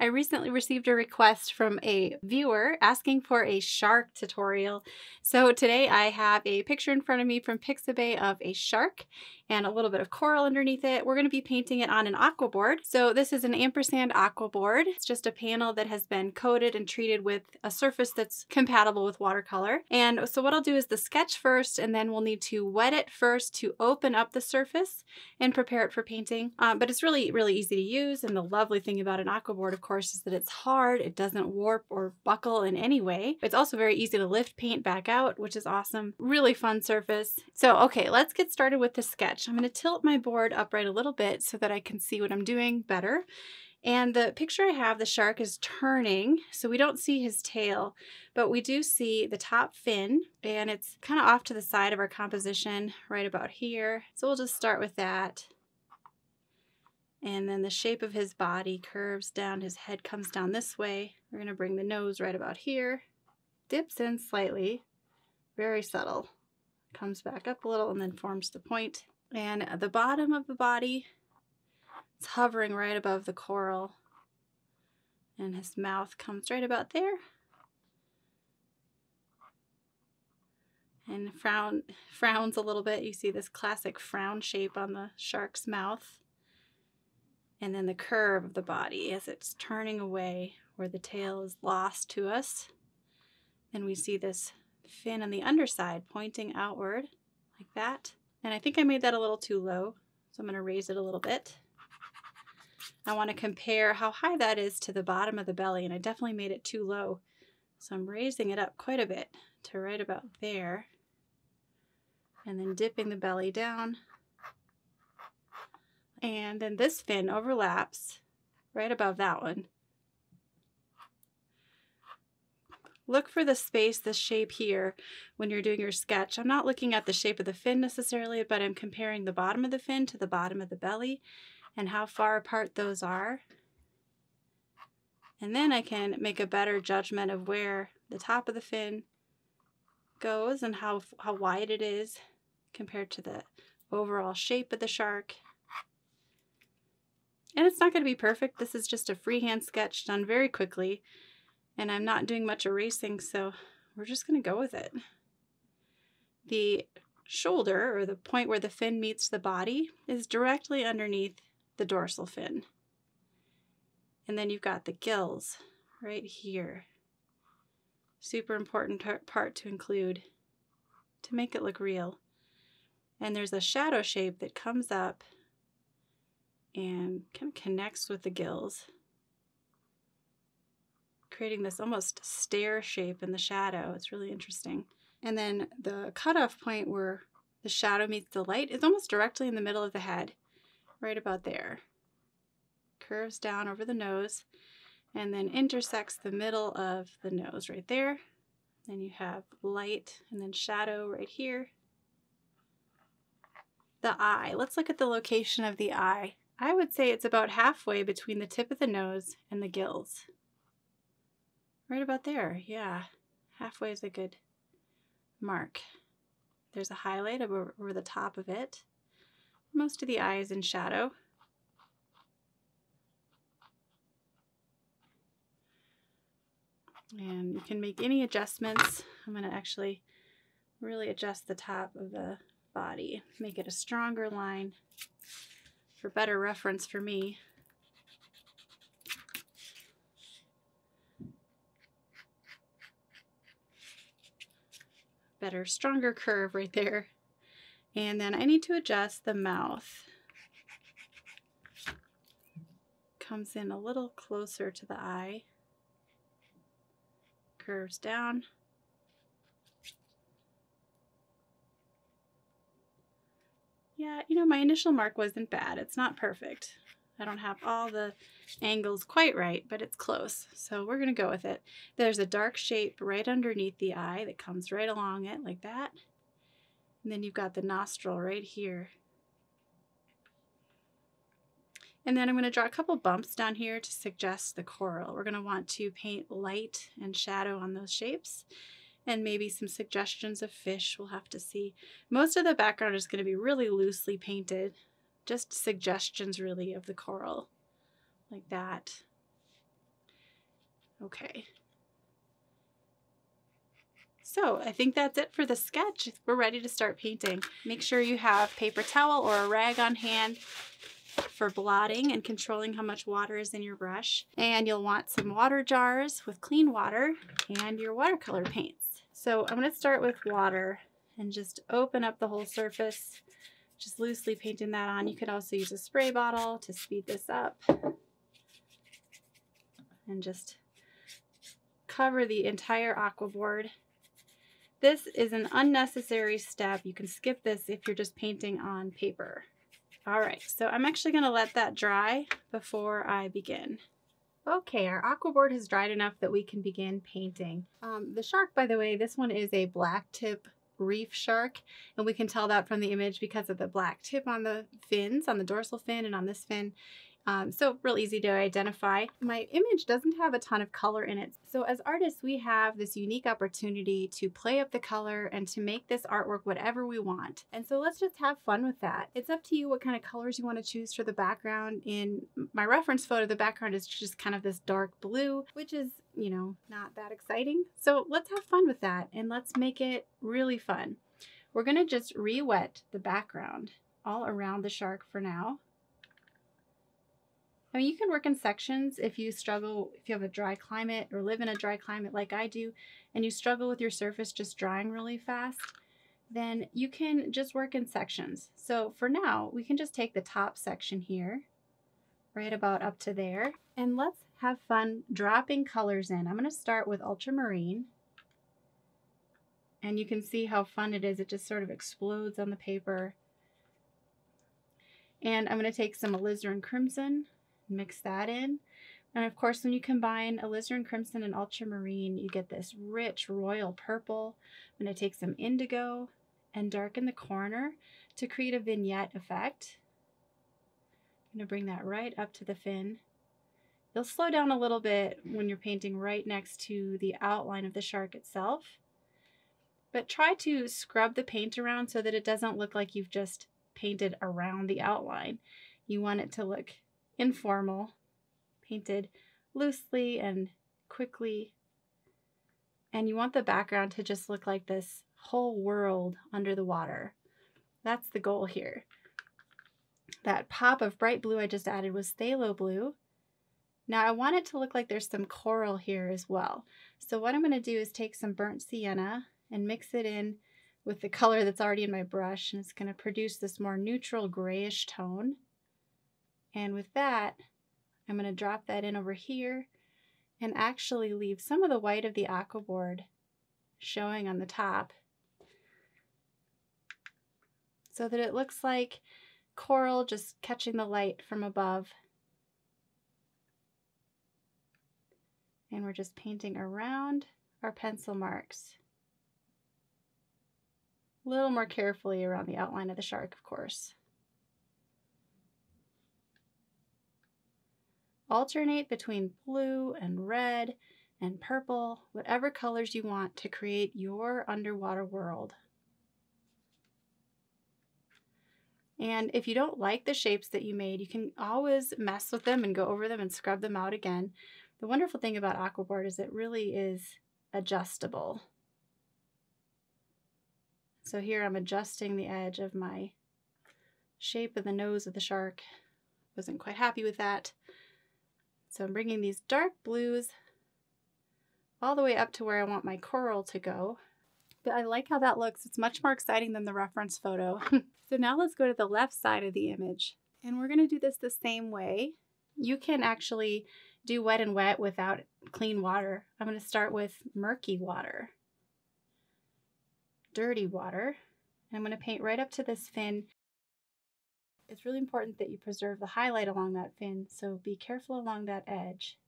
I recently received a request from a viewer asking for a shark tutorial. So today I have a picture in front of me from Pixabay of a shark and a little bit of coral underneath it. We're going to be painting it on an aqua board. So this is an ampersand aqua board. It's just a panel that has been coated and treated with a surface that's compatible with watercolor. And so what I'll do is the sketch first and then we'll need to wet it first to open up the surface and prepare it for painting. Um, but it's really, really easy to use and the lovely thing about an aqua board, of course, is that it's hard. It doesn't warp or buckle in any way. It's also very easy to lift paint back out, which is awesome. Really fun surface. So, okay, let's get started with the sketch. I'm going to tilt my board upright a little bit so that I can see what I'm doing better. And the picture I have, the shark is turning, so we don't see his tail, but we do see the top fin, and it's kind of off to the side of our composition right about here. So we'll just start with that. And then the shape of his body curves down, his head comes down this way. We're going to bring the nose right about here, dips in slightly, very subtle, comes back up a little and then forms the point. And the bottom of the body it's hovering right above the coral. And his mouth comes right about there. And frown frowns a little bit. You see this classic frown shape on the shark's mouth and then the curve of the body as it's turning away where the tail is lost to us. And we see this fin on the underside pointing outward like that. And I think I made that a little too low, so I'm going to raise it a little bit. I want to compare how high that is to the bottom of the belly, and I definitely made it too low. So I'm raising it up quite a bit to right about there, and then dipping the belly down and then this fin overlaps right above that one. Look for the space, the shape here when you're doing your sketch. I'm not looking at the shape of the fin necessarily, but I'm comparing the bottom of the fin to the bottom of the belly and how far apart those are. And then I can make a better judgment of where the top of the fin goes and how, how wide it is compared to the overall shape of the shark. And it's not going to be perfect. This is just a freehand sketch done very quickly. And I'm not doing much erasing, so we're just going to go with it. The shoulder, or the point where the fin meets the body, is directly underneath the dorsal fin. And then you've got the gills right here. Super important part to include to make it look real. And there's a shadow shape that comes up and kind of connects with the gills, creating this almost stair shape in the shadow. It's really interesting. And then the cutoff point where the shadow meets the light is almost directly in the middle of the head, right about there. Curves down over the nose and then intersects the middle of the nose right there. Then you have light and then shadow right here. The eye. Let's look at the location of the eye. I would say it's about halfway between the tip of the nose and the gills. Right about there, yeah. Halfway is a good mark. There's a highlight over, the top of it. Most of the eye is in shadow. And you can make any adjustments. I'm going to actually really adjust the top of the body, make it a stronger line for better reference for me. Better, stronger curve right there. And then I need to adjust the mouth. Comes in a little closer to the eye. Curves down. Yeah, you know, my initial mark wasn't bad. It's not perfect. I don't have all the angles quite right, but it's close. So we're going to go with it. There's a dark shape right underneath the eye that comes right along it like that. And then you've got the nostril right here. And then I'm going to draw a couple bumps down here to suggest the coral. We're going to want to paint light and shadow on those shapes and maybe some suggestions of fish we'll have to see. Most of the background is going to be really loosely painted, just suggestions really of the coral, like that. Okay. So I think that's it for the sketch. We're ready to start painting. Make sure you have paper towel or a rag on hand for blotting and controlling how much water is in your brush. And you'll want some water jars with clean water and your watercolor paints. So I'm going to start with water and just open up the whole surface, just loosely painting that on. You could also use a spray bottle to speed this up. And just cover the entire aqua board this is an unnecessary step. You can skip this if you're just painting on paper. All right, so I'm actually gonna let that dry before I begin. Okay, our aqua board has dried enough that we can begin painting. Um, the shark, by the way, this one is a black tip reef shark, and we can tell that from the image because of the black tip on the fins, on the dorsal fin and on this fin. Um, so real easy to identify. My image doesn't have a ton of color in it. So as artists, we have this unique opportunity to play up the color and to make this artwork whatever we want. And so let's just have fun with that. It's up to you what kind of colors you want to choose for the background. In my reference photo, the background is just kind of this dark blue, which is, you know, not that exciting. So let's have fun with that and let's make it really fun. We're going to just re-wet the background all around the shark for now. I mean, you can work in sections if you struggle, if you have a dry climate or live in a dry climate like I do, and you struggle with your surface just drying really fast, then you can just work in sections. So for now, we can just take the top section here, right about up to there, and let's have fun dropping colors in. I'm going to start with ultramarine. And you can see how fun it is. It just sort of explodes on the paper. And I'm going to take some alizarin crimson mix that in. And of course, when you combine alizarin crimson and ultramarine, you get this rich royal purple. I'm going to take some indigo and darken the corner to create a vignette effect. I'm going to bring that right up to the fin. You'll slow down a little bit when you're painting right next to the outline of the shark itself. But try to scrub the paint around so that it doesn't look like you've just painted around the outline. You want it to look informal, painted loosely and quickly. And you want the background to just look like this whole world under the water. That's the goal here. That pop of bright blue I just added was phthalo blue. Now I want it to look like there's some coral here as well. So what I'm going to do is take some burnt sienna and mix it in with the color that's already in my brush and it's going to produce this more neutral grayish tone. And with that, I'm going to drop that in over here and actually leave some of the white of the aqua board showing on the top so that it looks like coral just catching the light from above. And we're just painting around our pencil marks. A little more carefully around the outline of the shark, of course. Alternate between blue and red and purple, whatever colors you want to create your underwater world. And if you don't like the shapes that you made, you can always mess with them and go over them and scrub them out again. The wonderful thing about Aquaboard is it really is adjustable. So here I'm adjusting the edge of my shape of the nose of the shark. Wasn't quite happy with that. So I'm bringing these dark blues all the way up to where I want my coral to go. But I like how that looks. It's much more exciting than the reference photo. so now let's go to the left side of the image. And we're going to do this the same way. You can actually do wet and wet without clean water. I'm going to start with murky water, dirty water. And I'm going to paint right up to this fin it's really important that you preserve the highlight along that fin, so be careful along that edge.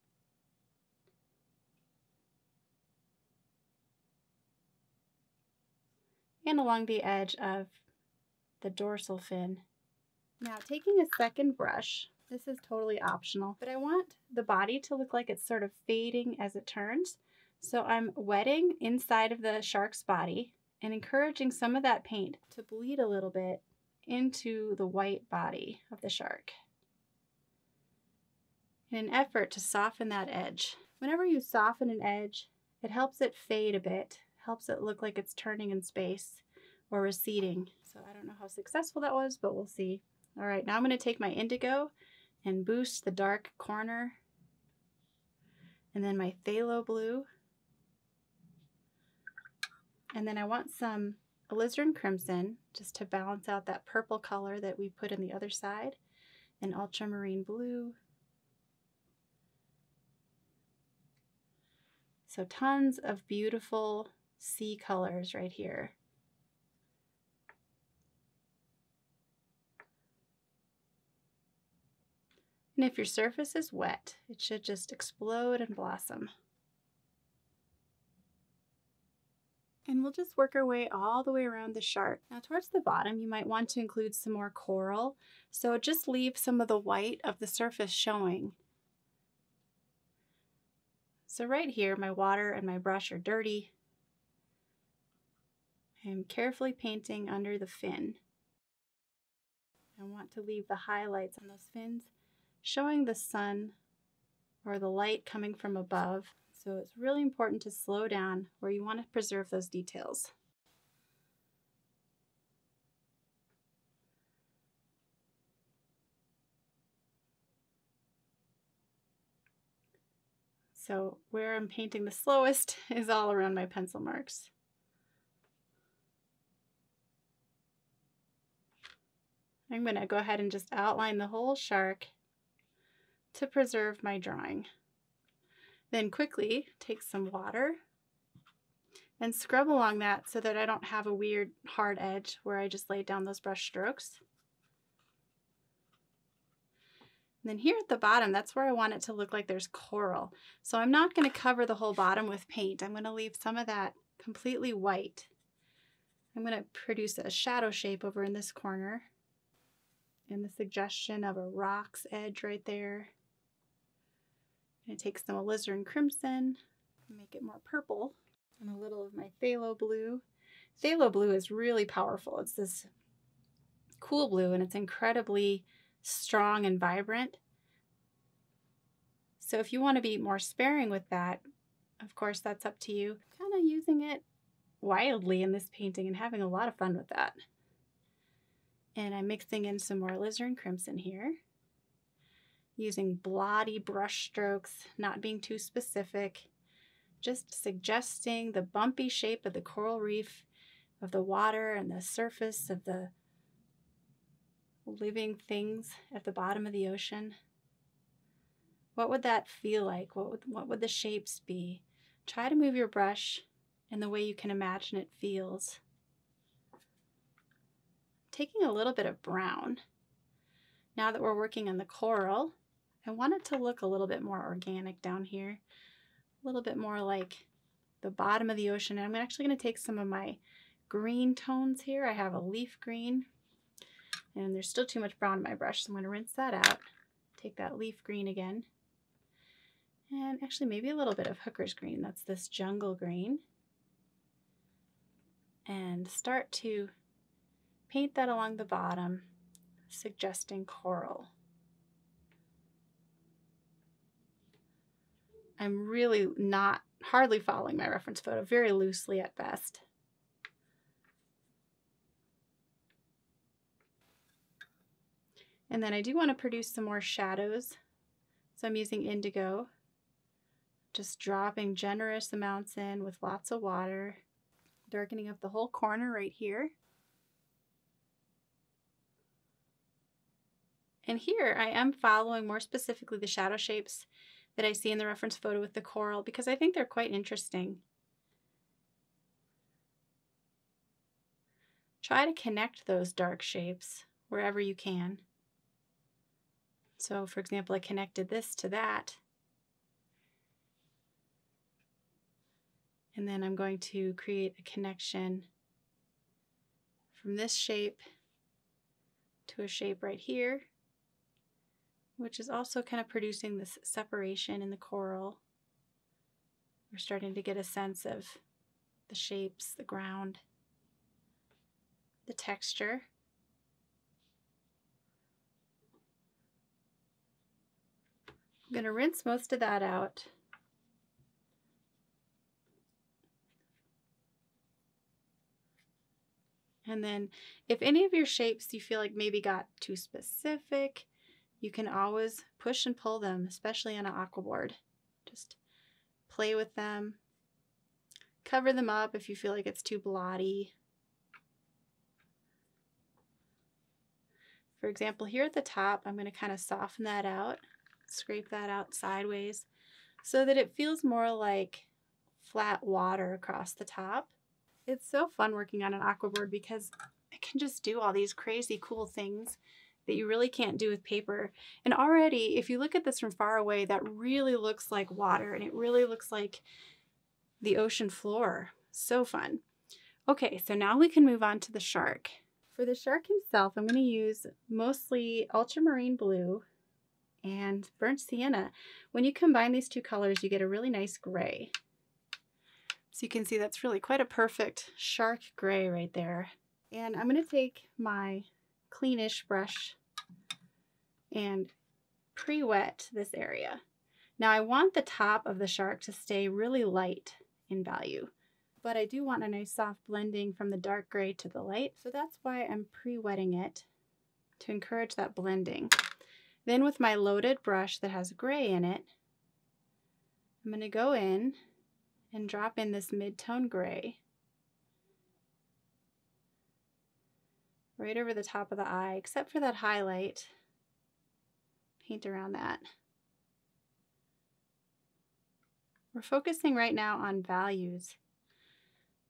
And along the edge of the dorsal fin. Now taking a second brush, this is totally optional, but I want the body to look like it's sort of fading as it turns. So I'm wetting inside of the shark's body and encouraging some of that paint to bleed a little bit into the white body of the shark in an effort to soften that edge. Whenever you soften an edge, it helps it fade a bit, helps it look like it's turning in space or receding. So I don't know how successful that was, but we'll see. All right, now I'm going to take my indigo and boost the dark corner and then my phthalo blue. And then I want some alizarin crimson just to balance out that purple color that we put in the other side and ultramarine blue. So tons of beautiful sea colors right here. And if your surface is wet, it should just explode and blossom. And we'll just work our way all the way around the shark. Now towards the bottom, you might want to include some more coral. So just leave some of the white of the surface showing. So right here, my water and my brush are dirty. I'm carefully painting under the fin. I want to leave the highlights on those fins showing the sun or the light coming from above. So it's really important to slow down where you want to preserve those details. So where I'm painting the slowest is all around my pencil marks. I'm going to go ahead and just outline the whole shark to preserve my drawing. Then quickly take some water and scrub along that so that I don't have a weird hard edge where I just laid down those brush strokes. And then here at the bottom, that's where I want it to look like there's coral. So I'm not going to cover the whole bottom with paint. I'm going to leave some of that completely white. I'm going to produce a shadow shape over in this corner and the suggestion of a rock's edge right there. Going to take some alizarin crimson make it more purple and a little of my phthalo blue. Phthalo blue is really powerful. It's this cool blue and it's incredibly strong and vibrant. So if you want to be more sparing with that, of course, that's up to you. Kind of using it wildly in this painting and having a lot of fun with that. And I'm mixing in some more alizarin crimson here using blotty brush strokes, not being too specific, just suggesting the bumpy shape of the coral reef, of the water and the surface of the living things at the bottom of the ocean. What would that feel like? What would, what would the shapes be? Try to move your brush in the way you can imagine it feels. Taking a little bit of brown. Now that we're working on the coral, I want it to look a little bit more organic down here, a little bit more like the bottom of the ocean. And I'm actually going to take some of my green tones here. I have a leaf green, and there's still too much brown in my brush, so I'm going to rinse that out. Take that leaf green again. And actually maybe a little bit of hooker's green. That's this jungle green. And start to paint that along the bottom, suggesting coral. I'm really not hardly following my reference photo, very loosely at best. And then I do want to produce some more shadows. So I'm using indigo, just dropping generous amounts in with lots of water, darkening up the whole corner right here. And here I am following more specifically the shadow shapes that I see in the reference photo with the coral because I think they're quite interesting. Try to connect those dark shapes wherever you can. So for example, I connected this to that. And then I'm going to create a connection from this shape to a shape right here which is also kind of producing this separation in the coral. We're starting to get a sense of the shapes, the ground, the texture. I'm going to rinse most of that out. And then if any of your shapes you feel like maybe got too specific, you can always push and pull them, especially on an aquaboard. Just play with them. Cover them up if you feel like it's too blotty. For example, here at the top, I'm going to kind of soften that out, scrape that out sideways so that it feels more like flat water across the top. It's so fun working on an aquaboard because I can just do all these crazy cool things that you really can't do with paper. And already, if you look at this from far away, that really looks like water and it really looks like the ocean floor. So fun. Okay, so now we can move on to the shark. For the shark himself, I'm going to use mostly ultramarine blue and burnt sienna. When you combine these two colors, you get a really nice gray. So you can see that's really quite a perfect shark gray right there. And I'm going to take my cleanish brush and pre-wet this area. Now I want the top of the shark to stay really light in value, but I do want a nice soft blending from the dark gray to the light. So that's why I'm pre-wetting it to encourage that blending. Then with my loaded brush that has gray in it, I'm going to go in and drop in this mid-tone gray right over the top of the eye, except for that highlight. Paint around that. We're focusing right now on values,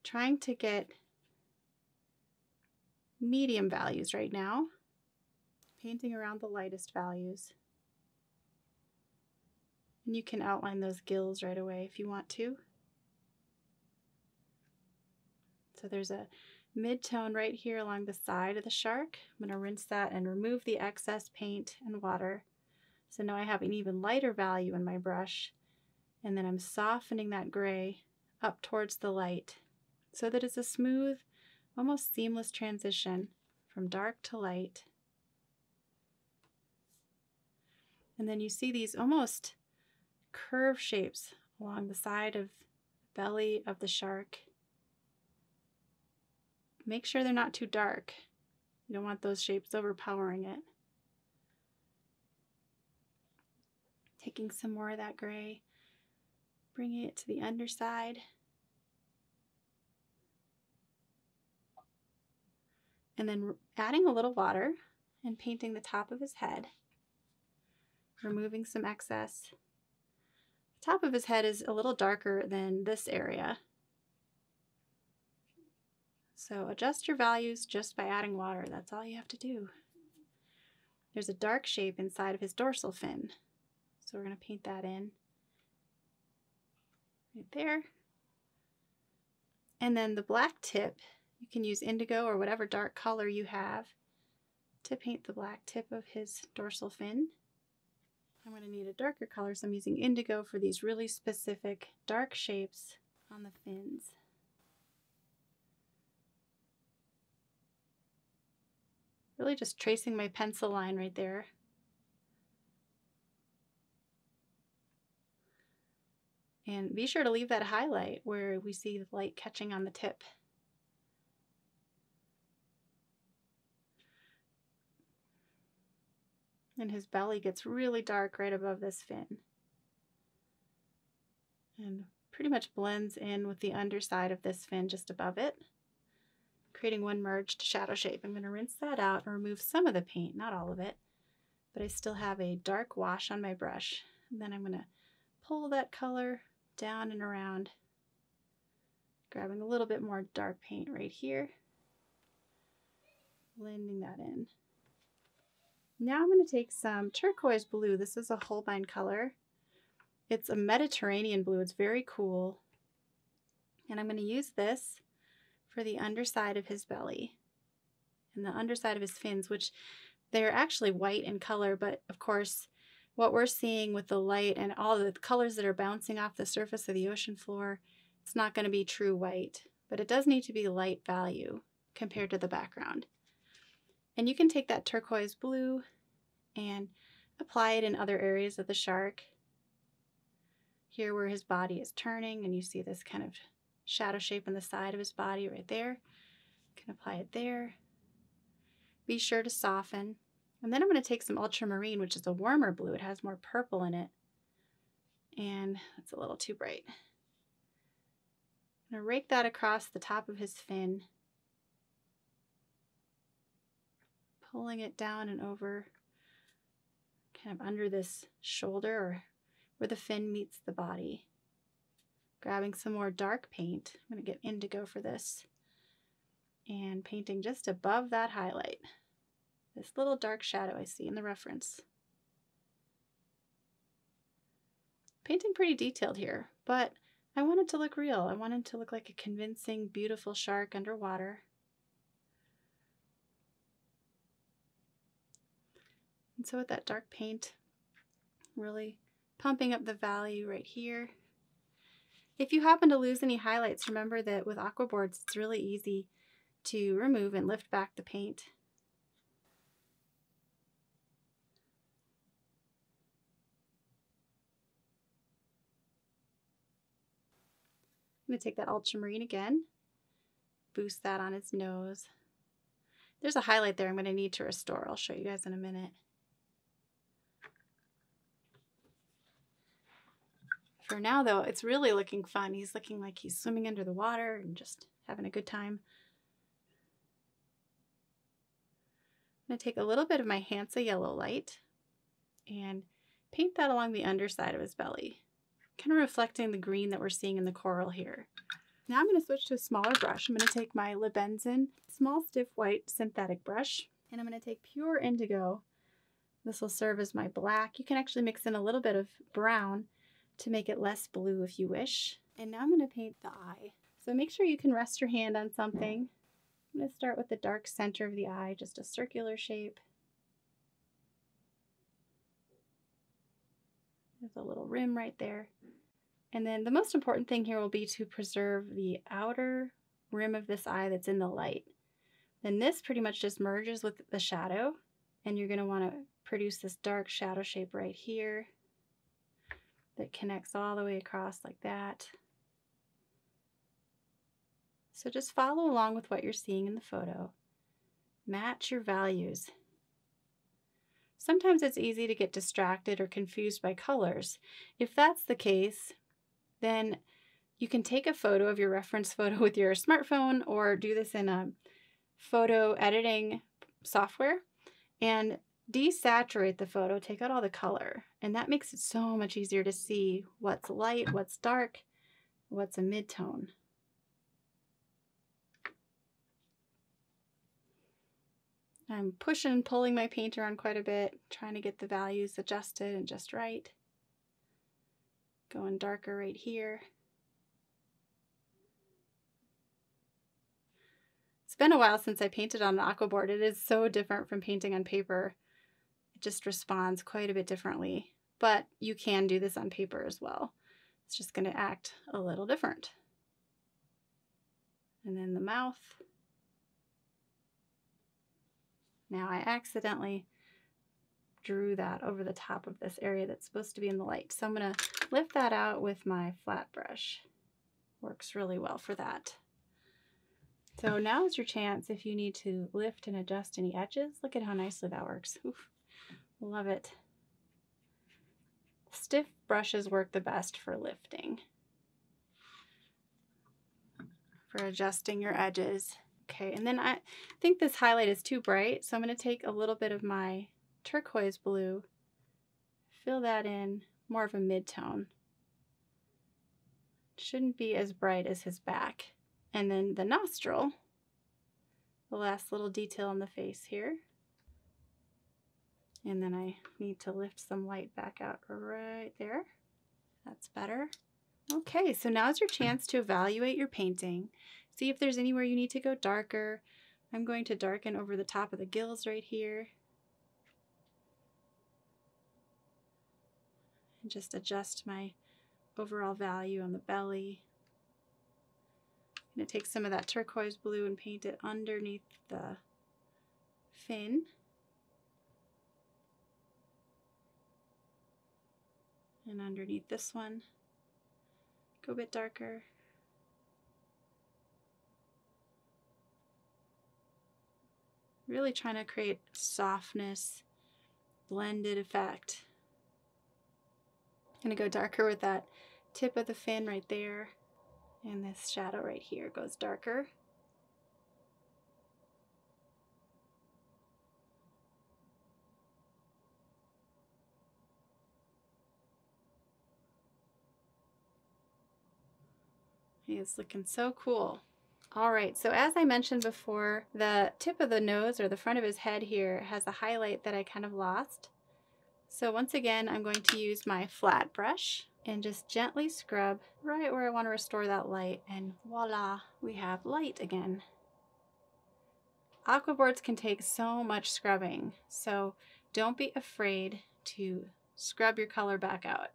trying to get medium values right now, painting around the lightest values. And you can outline those gills right away if you want to. So there's a mid-tone right here along the side of the shark. I'm going to rinse that and remove the excess paint and water. So now I have an even lighter value in my brush. And then I'm softening that gray up towards the light so that it's a smooth, almost seamless transition from dark to light. And then you see these almost curve shapes along the side of the belly of the shark. Make sure they're not too dark. You don't want those shapes overpowering it. Taking some more of that gray, bringing it to the underside. And then adding a little water and painting the top of his head, removing some excess. The top of his head is a little darker than this area, so adjust your values just by adding water. That's all you have to do. There's a dark shape inside of his dorsal fin. So we're going to paint that in right there. And then the black tip, you can use indigo or whatever dark color you have to paint the black tip of his dorsal fin. I'm going to need a darker color, so I'm using indigo for these really specific dark shapes on the fins. Really just tracing my pencil line right there. And be sure to leave that highlight where we see the light catching on the tip. And his belly gets really dark right above this fin. And pretty much blends in with the underside of this fin just above it creating one merged shadow shape. I'm going to rinse that out and remove some of the paint, not all of it, but I still have a dark wash on my brush. And then I'm going to pull that color down and around, grabbing a little bit more dark paint right here, blending that in. Now I'm going to take some turquoise blue. This is a Holbein color. It's a Mediterranean blue. It's very cool. And I'm going to use this for the underside of his belly and the underside of his fins, which they're actually white in color, but of course, what we're seeing with the light and all the colors that are bouncing off the surface of the ocean floor, it's not going to be true white, but it does need to be light value compared to the background. And you can take that turquoise blue and apply it in other areas of the shark. Here where his body is turning and you see this kind of shadow shape on the side of his body right there. You can apply it there. Be sure to soften. And then I'm going to take some ultramarine, which is a warmer blue. It has more purple in it. And it's a little too bright. I'm going to rake that across the top of his fin. Pulling it down and over, kind of under this shoulder or where the fin meets the body. Grabbing some more dark paint. I'm going to get indigo for this. And painting just above that highlight. This little dark shadow I see in the reference. Painting pretty detailed here, but I wanted it to look real. I wanted it to look like a convincing, beautiful shark underwater. And so with that dark paint, really pumping up the value right here. If you happen to lose any highlights, remember that with aquaboards, it's really easy to remove and lift back the paint. I'm going to take that ultramarine again, boost that on its nose. There's a highlight there I'm going to need to restore. I'll show you guys in a minute. For now, though, it's really looking fun. He's looking like he's swimming under the water and just having a good time. I'm going to take a little bit of my Hansa yellow light and paint that along the underside of his belly, kind of reflecting the green that we're seeing in the coral here. Now I'm going to switch to a smaller brush. I'm going to take my Lebenzon small stiff white synthetic brush and I'm going to take pure indigo. This will serve as my black. You can actually mix in a little bit of brown to make it less blue if you wish. And now I'm going to paint the eye. So make sure you can rest your hand on something. I'm going to start with the dark center of the eye, just a circular shape. There's a little rim right there. And then the most important thing here will be to preserve the outer rim of this eye that's in the light. Then this pretty much just merges with the shadow and you're going to want to produce this dark shadow shape right here that connects all the way across like that. So just follow along with what you're seeing in the photo. Match your values. Sometimes it's easy to get distracted or confused by colors. If that's the case, then you can take a photo of your reference photo with your smartphone or do this in a photo editing software and desaturate the photo, take out all the color, and that makes it so much easier to see what's light, what's dark, what's a midtone. I'm pushing and pulling my paint around quite a bit, trying to get the values adjusted and just right. Going darker right here. It's been a while since I painted on an aqua board. It is so different from painting on paper It just responds quite a bit differently. But you can do this on paper as well. It's just going to act a little different. And then the mouth. Now I accidentally drew that over the top of this area that's supposed to be in the light. So I'm going to lift that out with my flat brush. Works really well for that. So now is your chance if you need to lift and adjust any edges. Look at how nicely that works. Oof. Love it. Stiff brushes work the best for lifting, for adjusting your edges. Okay, and then I think this highlight is too bright, so I'm going to take a little bit of my turquoise blue, fill that in, more of a mid-tone. Shouldn't be as bright as his back. And then the nostril, the last little detail on the face here. And then I need to lift some light back out right there. That's better. Okay, so now's your chance to evaluate your painting. See if there's anywhere you need to go darker. I'm going to darken over the top of the gills right here. And just adjust my overall value on the belly. I'm going to take some of that turquoise blue and paint it underneath the fin. And underneath this one, go a bit darker. Really trying to create softness, blended effect. I'm to go darker with that tip of the fin right there. And this shadow right here goes darker. It's looking so cool. All right, so as I mentioned before, the tip of the nose or the front of his head here has a highlight that I kind of lost. So once again, I'm going to use my flat brush and just gently scrub right where I want to restore that light and voila, we have light again. Aquaboards can take so much scrubbing, so don't be afraid to scrub your color back out.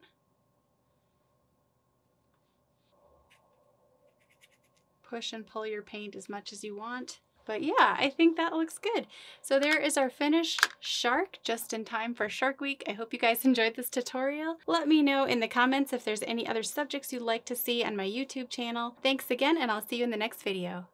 Push and pull your paint as much as you want. But yeah, I think that looks good. So there is our finished shark just in time for Shark Week. I hope you guys enjoyed this tutorial. Let me know in the comments if there's any other subjects you'd like to see on my YouTube channel. Thanks again and I'll see you in the next video.